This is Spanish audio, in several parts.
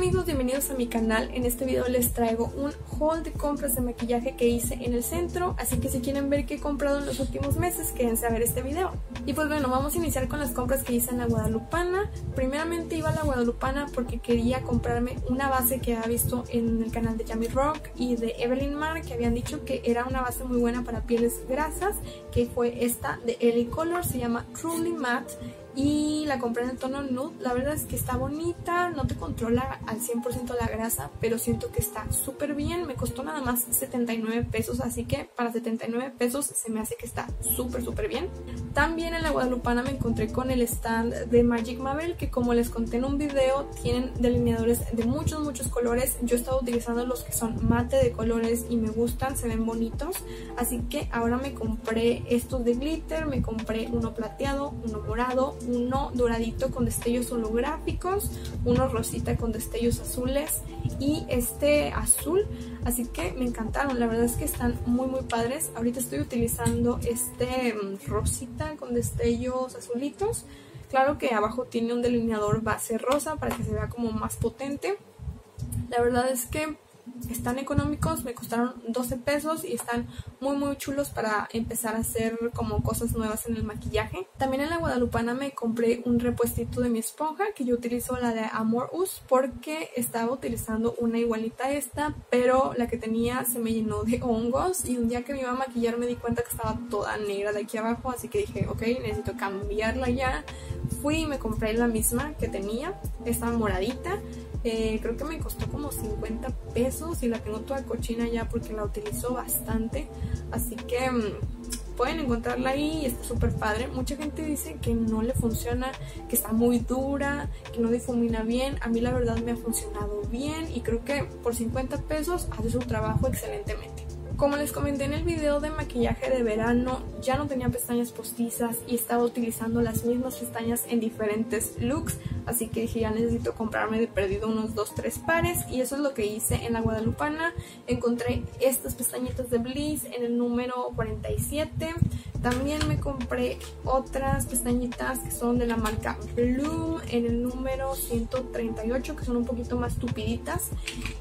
amigos, bienvenidos a mi canal. En este video les traigo un haul de compras de maquillaje que hice en el centro, así que si quieren ver qué he comprado en los últimos meses, quédense a ver este video. Y pues bueno, vamos a iniciar con las compras que hice en la Guadalupana. Primeramente iba a la Guadalupana porque quería comprarme una base que había visto en el canal de Jamie Rock y de Evelyn Mar, que habían dicho que era una base muy buena para pieles grasas, que fue esta de Ellie Color, se llama Truly Matte y la compré en el tono nude. La verdad es que está bonita, no te controla al 100% la grasa, pero siento que está súper bien. Me costó nada más 79 pesos, así que para 79 pesos se me hace que está súper súper bien. También en la Guadalupana me encontré con el stand de Magic Mabel, que como les conté en un video, tienen delineadores de muchos muchos colores. Yo he estado utilizando los que son mate de colores y me gustan, se ven bonitos. Así que ahora me compré estos de glitter, me compré uno plateado, uno morado, uno doradito con destellos holográficos, uno rosita con destellos azules y este azul. Así que me encantaron, la verdad es que están muy muy padres. Ahorita estoy utilizando este mm, rosita con destellos azulitos. Claro que abajo tiene un delineador base rosa para que se vea como más potente. La verdad es que están económicos, me costaron 12 pesos y están muy muy chulos para empezar a hacer como cosas nuevas en el maquillaje. También en la Guadalupana me compré un repuestito de mi esponja que yo utilizo la de Amor Us porque estaba utilizando una igualita a esta, pero la que tenía se me llenó de hongos y un día que me iba a maquillar me di cuenta que estaba toda negra de aquí abajo, así que dije, ok, necesito cambiarla ya. Fui y me compré la misma que tenía, esta moradita eh, creo que me costó como 50 pesos y la tengo toda cochina ya porque la utilizo bastante. Así que mm, pueden encontrarla ahí y está súper padre. Mucha gente dice que no le funciona, que está muy dura, que no difumina bien. A mí la verdad me ha funcionado bien y creo que por 50 pesos hace su trabajo excelentemente. Como les comenté en el video de maquillaje de verano, ya no tenía pestañas postizas y estaba utilizando las mismas pestañas en diferentes looks, así que dije ya necesito comprarme de perdido unos 2-3 pares y eso es lo que hice en la Guadalupana. Encontré estas pestañitas de Bliss en el número 47, también me compré otras pestañitas que son de la marca Bloom en el número 138 que son un poquito más tupiditas.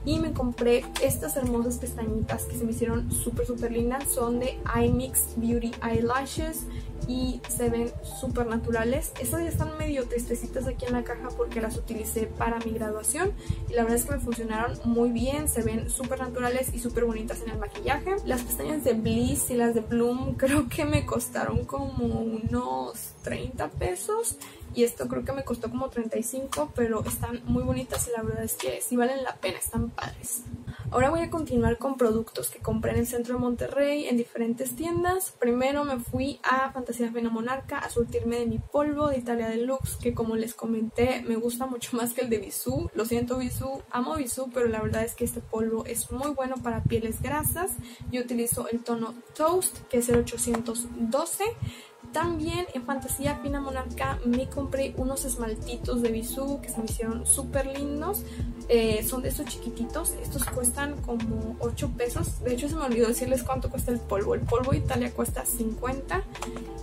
Y me compré estas hermosas pestañitas que se me hicieron súper súper lindas. Son de iMix Beauty Eyelashes y se ven súper naturales. Estas ya están medio tristecitas aquí en la caja porque las utilicé para mi graduación y la verdad es que me funcionaron muy bien, se ven súper naturales y súper bonitas en el maquillaje. Las pestañas de Bliss y las de Bloom creo que me costaron como unos 30 pesos y esto creo que me costó como 35 pero están muy bonitas y la verdad es que sí valen la pena, están padres. Ahora voy a continuar con productos que compré en el centro de Monterrey en diferentes tiendas. Primero me fui a Fantasía Fena Monarca a surtirme de mi polvo de Italia Deluxe, que como les comenté me gusta mucho más que el de Bisú. Lo siento Bisú, amo Bisú, pero la verdad es que este polvo es muy bueno para pieles grasas. Yo utilizo el tono Toast, que es el 812. También en Fantasía Fina Monarca me compré unos esmaltitos de Bisú que se me hicieron súper lindos. Eh, son de estos chiquititos. Estos cuestan como 8 pesos. De hecho se me olvidó decirles cuánto cuesta el polvo. El polvo de Italia cuesta 50.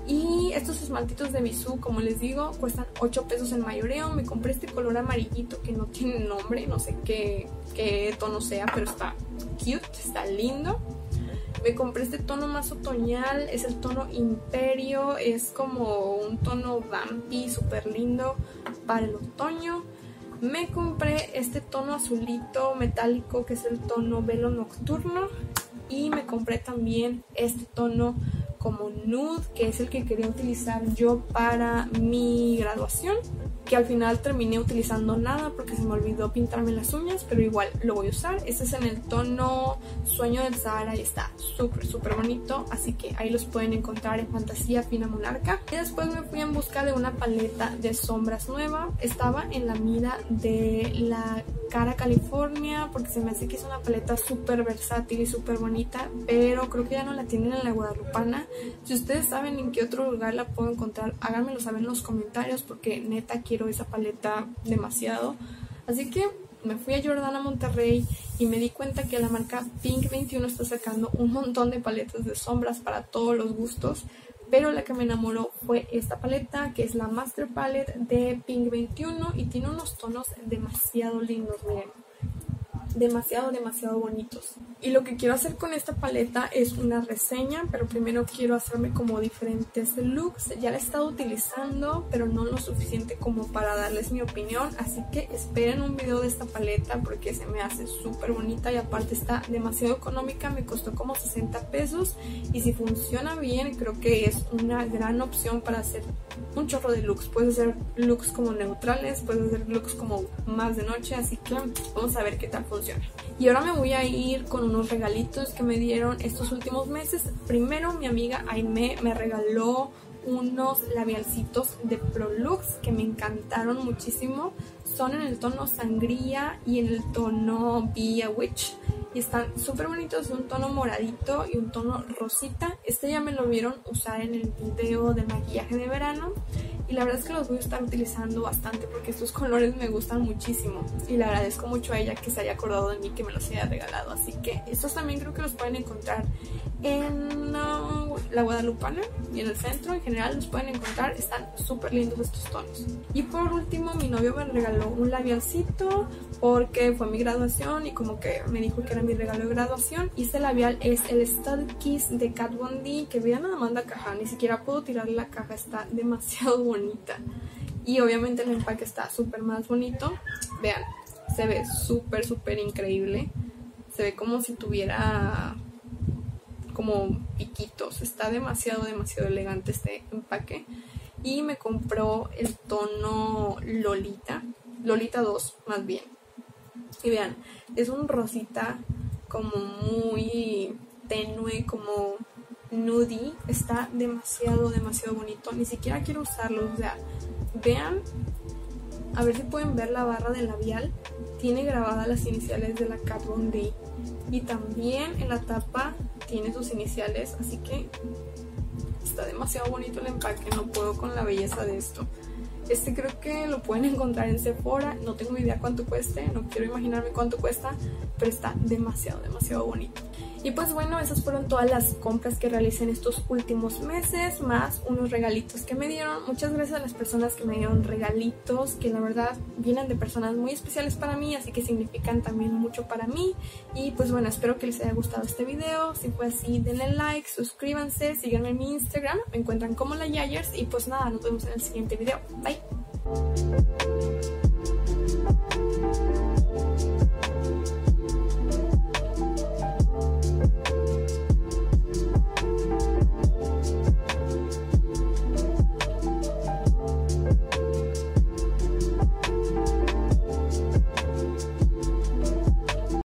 Y estos esmaltitos de Bisú, como les digo, cuestan 8 pesos en mayoreo. Me compré este color amarillito que no tiene nombre. No sé qué, qué tono sea, pero está cute, está lindo. Me compré este tono más otoñal, es el tono Imperio, es como un tono vampy súper lindo para el otoño. Me compré este tono azulito metálico que es el tono velo nocturno y me compré también este tono como nude que es el que quería utilizar yo para mi graduación que al final terminé utilizando nada porque se me olvidó pintarme las uñas, pero igual lo voy a usar. Este es en el tono Sueño del Sahara y está súper, súper bonito, así que ahí los pueden encontrar en Fantasía Fina Monarca. Y después me fui en busca de una paleta de sombras nueva. Estaba en la mira de la Cara California porque se me hace que es una paleta súper versátil y súper bonita, pero creo que ya no la tienen en la Guadalupana. Si ustedes saben en qué otro lugar la puedo encontrar, háganmelo saber en los comentarios porque neta quiero esa paleta demasiado. Así que me fui a Jordana Monterrey y me di cuenta que la marca Pink 21 está sacando un montón de paletas de sombras para todos los gustos pero la que me enamoró fue esta paleta que es la Master Palette de Pink 21 y tiene unos tonos demasiado lindos, miren demasiado, demasiado bonitos. Y lo que quiero hacer con esta paleta es una reseña, pero primero quiero hacerme como diferentes looks. Ya la he estado utilizando, pero no lo suficiente como para darles mi opinión. Así que esperen un video de esta paleta porque se me hace súper bonita y aparte está demasiado económica. Me costó como 60 pesos y si funciona bien creo que es una gran opción para hacer un chorro de looks. Puedes hacer looks como neutrales, puedes hacer looks como más de noche, así que vamos a ver qué tal funciona. Y ahora me voy a ir con unos regalitos que me dieron estos últimos meses. Primero mi amiga Aime me regaló unos labialcitos de Prolux que me encantaron muchísimo. Son en el tono sangría y en el tono Be Witch. Y están súper bonitos, un tono moradito y un tono rosita. Este ya me lo vieron usar en el video de maquillaje de verano y la verdad es que los voy a estar utilizando bastante porque estos colores me gustan muchísimo. Y le agradezco mucho a ella que se haya acordado de mí que me los haya regalado. Así que estos también creo que los pueden encontrar en uh, la Guadalupana y en el centro en general los pueden encontrar. Están súper lindos estos tonos. Y por último mi novio me regaló un labialcito porque fue mi graduación y como que me dijo que era mi regalo de graduación. Y este labial es el Stud Kiss de Kat Von D que vean nada más la caja ni siquiera puedo tirar la caja está demasiado bonita Y obviamente el empaque está súper más bonito. Vean, se ve súper, súper increíble. Se ve como si tuviera como piquitos. Está demasiado, demasiado elegante este empaque. Y me compró el tono Lolita. Lolita 2, más bien. Y vean, es un rosita como muy tenue, como Nudie está demasiado, demasiado bonito. Ni siquiera quiero usarlo. O sea, vean, a ver si pueden ver la barra de labial. Tiene grabadas las iniciales de la Kat Von D. Y también en la tapa tiene sus iniciales. Así que está demasiado bonito el empaque. No puedo con la belleza de esto. Este creo que lo pueden encontrar en Sephora. No tengo idea cuánto cueste. No quiero imaginarme cuánto cuesta. Pero está demasiado, demasiado bonito. Y pues bueno, esas fueron todas las compras que realicé en estos últimos meses, más unos regalitos que me dieron. Muchas gracias a las personas que me dieron regalitos, que la verdad vienen de personas muy especiales para mí, así que significan también mucho para mí. Y pues bueno, espero que les haya gustado este video. Si fue así, denle like, suscríbanse, síganme en mi Instagram, me encuentran como la Yayers. Y pues nada, nos vemos en el siguiente video. Bye. thank you